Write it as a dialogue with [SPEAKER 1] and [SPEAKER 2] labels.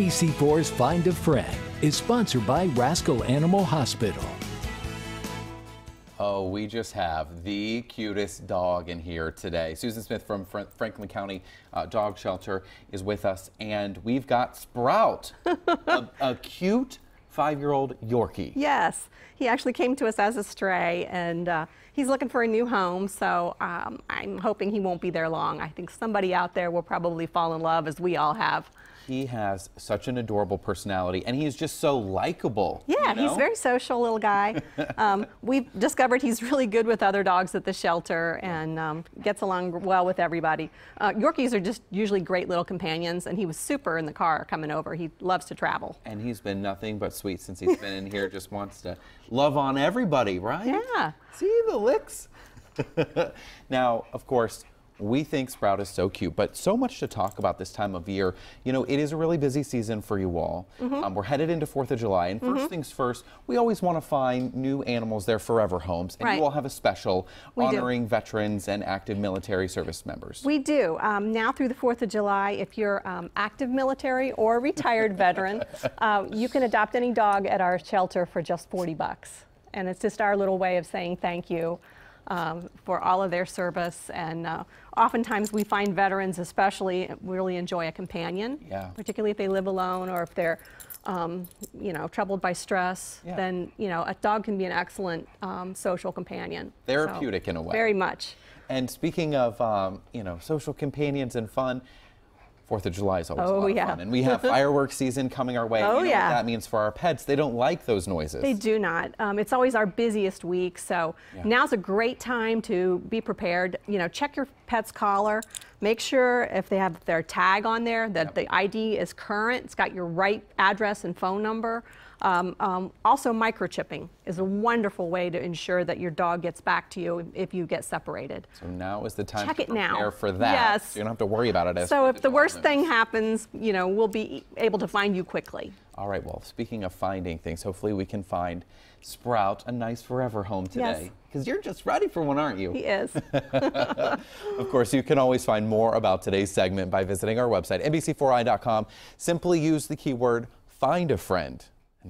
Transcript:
[SPEAKER 1] NBC4's Find a Friend is sponsored by Rascal Animal Hospital.
[SPEAKER 2] Oh, we just have the cutest dog in here today. Susan Smith from Fr Franklin County uh, Dog Shelter is with us, and we've got Sprout, a, a cute five-year-old Yorkie.
[SPEAKER 3] Yes, he actually came to us as a stray, and uh, he's looking for a new home. So um, I'm hoping he won't be there long. I think somebody out there will probably fall in love, as we all have.
[SPEAKER 2] He has such an adorable personality, and he's just so likable.
[SPEAKER 3] Yeah,
[SPEAKER 2] you know?
[SPEAKER 3] he's a very social little guy. um, we've discovered he's really good with other dogs at the shelter and um, gets along well with everybody. Uh, Yorkies are just usually great little companions, and he was super in the car coming over. He loves to travel.
[SPEAKER 2] And he's been nothing but sweet since he's been in here. Just wants to love on everybody, right?
[SPEAKER 3] Yeah.
[SPEAKER 2] See the licks? now, of course, we think Sprout is so cute, but so much to talk about this time of year. You know, it is a really busy season for you all. Mm -hmm. um, we're headed into 4th of July, and 1st mm -hmm. things first, we always want to find new animals, their forever homes, and
[SPEAKER 3] right.
[SPEAKER 2] you all have a special
[SPEAKER 3] we
[SPEAKER 2] honoring
[SPEAKER 3] do.
[SPEAKER 2] veterans and active military service members.
[SPEAKER 3] We do. Um, now through the 4th of July, if you're um, active military or retired veteran, uh, you can adopt any dog at our shelter for just 40 bucks. And it's just our little way of saying thank you um, for all of their service. And uh, oftentimes we find veterans especially really enjoy a companion,
[SPEAKER 2] yeah.
[SPEAKER 3] particularly if they live alone or if they're um, you know, troubled by stress, yeah. then, you know, a dog can be an excellent um, social companion.
[SPEAKER 2] Therapeutic
[SPEAKER 3] so,
[SPEAKER 2] in a way.
[SPEAKER 3] Very much.
[SPEAKER 2] And speaking of, um, you know, social companions and fun, Fourth of July is always
[SPEAKER 3] oh,
[SPEAKER 2] a lot
[SPEAKER 3] yeah.
[SPEAKER 2] of fun. And we have fireworks season coming our way.
[SPEAKER 3] Oh,
[SPEAKER 2] you know
[SPEAKER 3] yeah.
[SPEAKER 2] that means for our pets. They don't like those noises.
[SPEAKER 3] They do not. Um, it's always our busiest week. So yeah. now's a great time to be prepared. You know, check your pet's collar. Make sure if they have their tag on there that yep. the ID is current. It's got your right address and phone number. Um, um, also, microchipping is a wonderful way to ensure that your dog gets back to you if you get separated.
[SPEAKER 2] So now is the time
[SPEAKER 3] Check
[SPEAKER 2] to
[SPEAKER 3] it
[SPEAKER 2] prepare
[SPEAKER 3] now.
[SPEAKER 2] for that.
[SPEAKER 3] Yes.
[SPEAKER 2] So you don't have to worry about it.
[SPEAKER 3] so if the worst thing happens, you know, we'll be able to find you quickly.
[SPEAKER 2] All right, well, speaking of finding things, hopefully we can find Sprout a nice forever home today. Because
[SPEAKER 3] yes.
[SPEAKER 2] you're just ready for one, aren't you?
[SPEAKER 3] He is.
[SPEAKER 2] of course, you can always find more about today's segment by visiting our website, NBC4i.com. Simply use the keyword find a friend